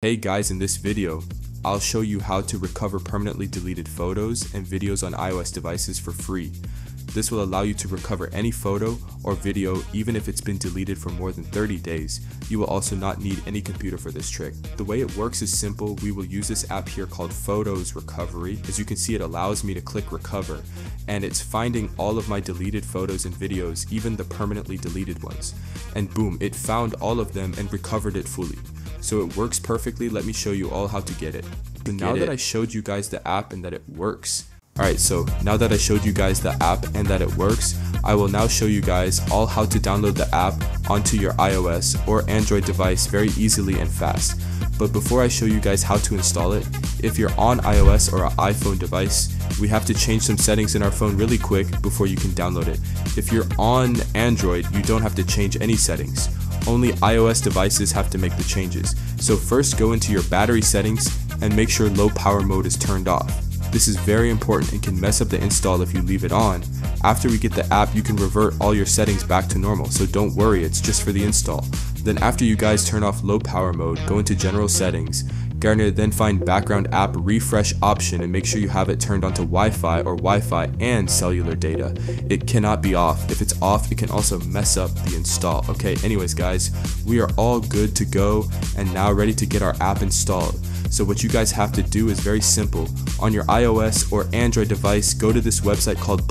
Hey guys, in this video, I'll show you how to recover permanently deleted photos and videos on iOS devices for free. This will allow you to recover any photo or video even if it's been deleted for more than 30 days. You will also not need any computer for this trick. The way it works is simple. We will use this app here called Photos Recovery. As you can see, it allows me to click recover and it's finding all of my deleted photos and videos, even the permanently deleted ones. And boom, it found all of them and recovered it fully. So it works perfectly, let me show you all how to get it. So now that I showed you guys the app and that it works, Alright, so now that I showed you guys the app and that it works, I will now show you guys all how to download the app onto your iOS or Android device very easily and fast. But before I show you guys how to install it, if you're on iOS or an iPhone device, we have to change some settings in our phone really quick before you can download it. If you're on Android, you don't have to change any settings. Only iOS devices have to make the changes. So first go into your battery settings and make sure low power mode is turned off. This is very important and can mess up the install if you leave it on. After we get the app, you can revert all your settings back to normal, so don't worry, it's just for the install. Then after you guys turn off low power mode, go into general settings, Garner then find background app refresh option and make sure you have it turned onto Wi-Fi or Wi-Fi and cellular data. It cannot be off. If it's off, it can also mess up the install. Okay, anyways guys, we are all good to go and now ready to get our app installed. So what you guys have to do is very simple. On your iOS or Android device, go to this website called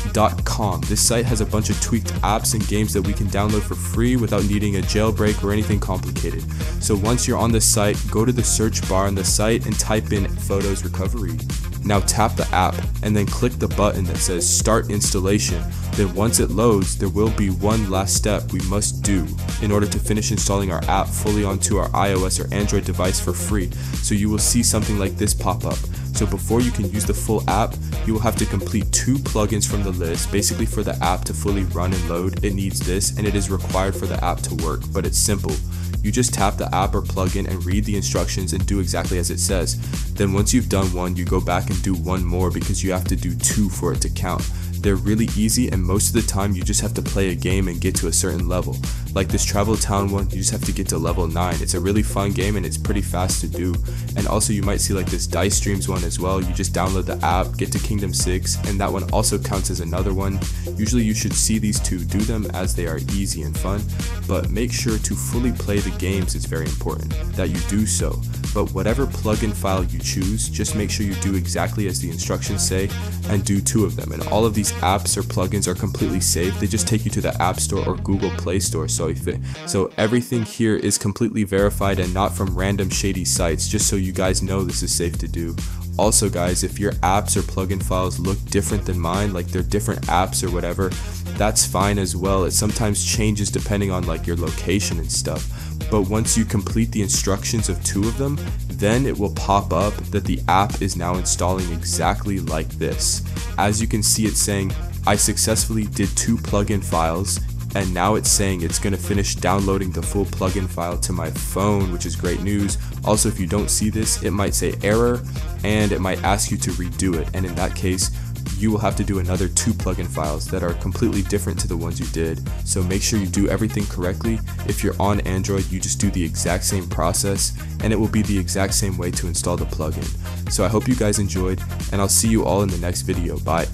pluginsurf.com. This site has a bunch of tweaked apps and games that we can download for free without needing a jailbreak or anything complicated. So once you're on this site, go to the search bar on the site and type in Photos Recovery. Now tap the app and then click the button that says start installation. Then once it loads, there will be one last step we must do in order to finish installing our app fully onto our iOS or Android device for free. So you will see something like this pop up. So before you can use the full app, you will have to complete two plugins from the list. Basically for the app to fully run and load, it needs this and it is required for the app to work, but it's simple. You just tap the app or plugin and read the instructions and do exactly as it says. Then once you've done one, you go back and do one more because you have to do two for it to count. They're really easy and most of the time you just have to play a game and get to a certain level. Like this Travel Town one, you just have to get to level 9. It's a really fun game and it's pretty fast to do. And also you might see like this Dice Dreams one as well. You just download the app, get to Kingdom 6, and that one also counts as another one. Usually you should see these two, do them as they are easy and fun, but make sure to fully play the games it's very important that you do so. But whatever plugin file you choose, just make sure you do exactly as the instructions say and do two of them. And all of these apps or plugins are completely safe. They just take you to the App Store or Google Play Store. So if it, so everything here is completely verified and not from random shady sites just so you guys know this is safe to do. Also guys, if your apps or plugin files look different than mine, like they're different apps or whatever, that's fine as well. It sometimes changes depending on like your location and stuff. But once you complete the instructions of two of them, then it will pop up that the app is now installing exactly like this. As you can see it's saying, I successfully did two plugin files and now it's saying it's going to finish downloading the full plugin file to my phone, which is great news. Also, if you don't see this, it might say error and it might ask you to redo it. And in that case, you will have to do another two plugin files that are completely different to the ones you did. So make sure you do everything correctly. If you're on Android, you just do the exact same process and it will be the exact same way to install the plugin. So I hope you guys enjoyed and I'll see you all in the next video. Bye.